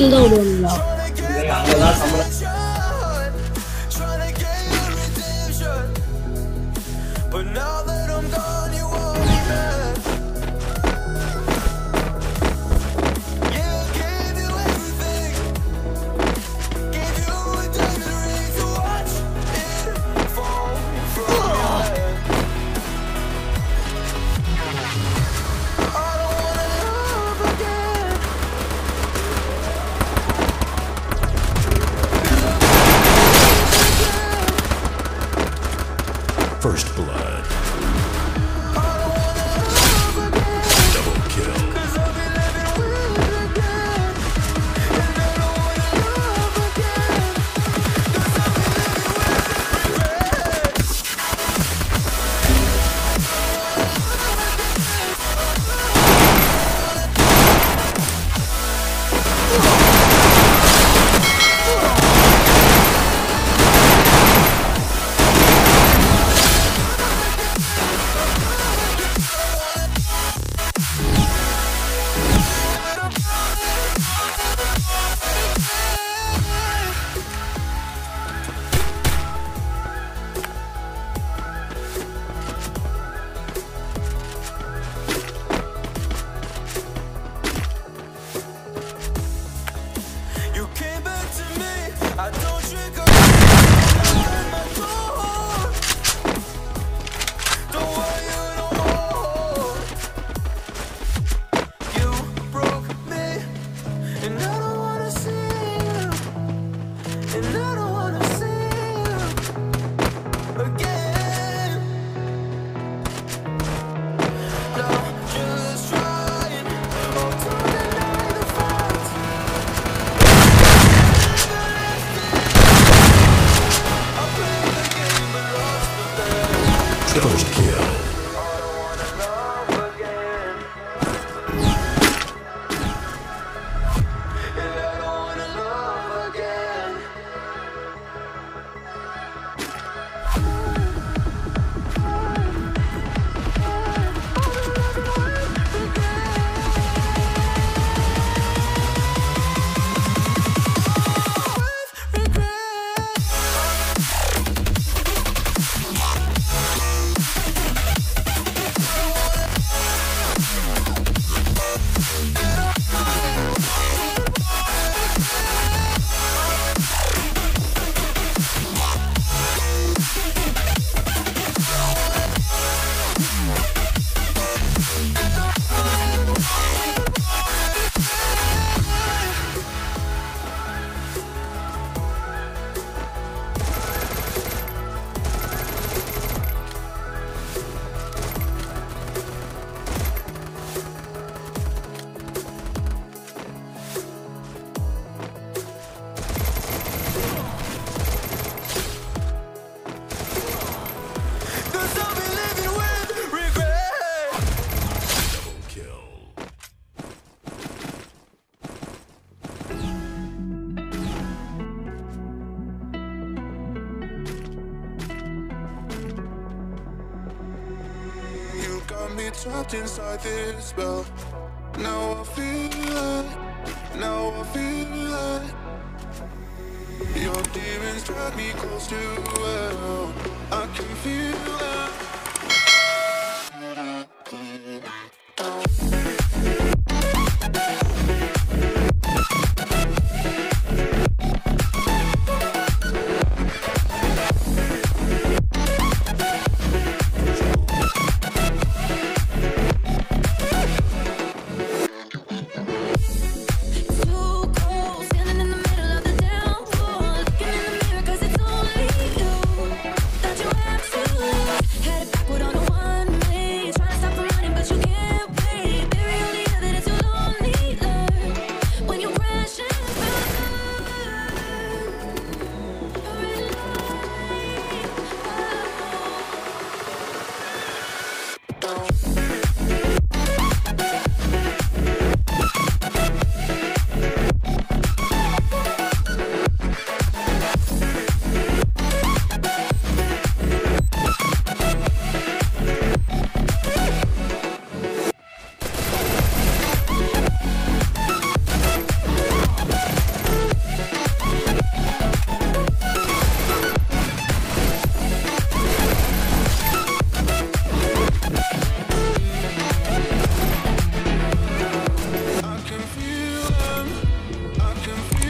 좀 더 어려운다. First Blood. get trapped inside this spell Now I feel like, now I feel like Your demons drag me close to hell I can feel it. I can feel